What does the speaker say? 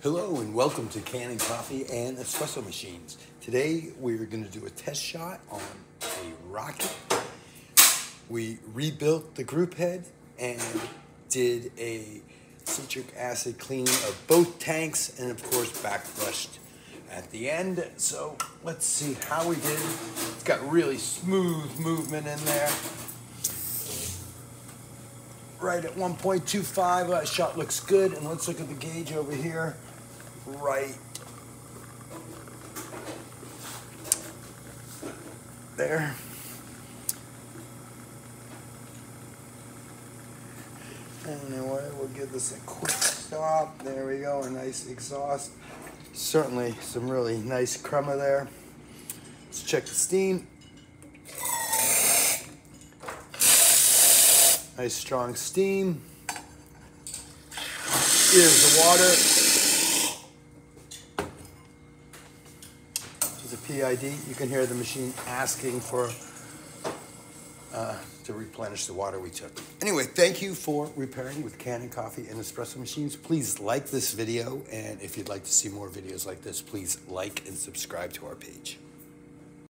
Hello and welcome to Kanen Coffee and Espresso Machines. Today we're going to do a test shot on a rocket. We rebuilt the group head and did a citric acid cleaning of both tanks and of course backflushed at the end. So let's see how we did. It's got really smooth movement in there. Right at 1.25, that shot looks good. And let's look at the gauge over here right there. Anyway, we'll give this a quick stop. There we go, a nice exhaust. Certainly some really nice crema there. Let's check the steam. Nice strong steam. Here's the water. is a PID. You can hear the machine asking for uh, to replenish the water we took. Anyway, thank you for repairing with Kanen Coffee and Espresso Machines. Please like this video, and if you'd like to see more videos like this, please like and subscribe to our page.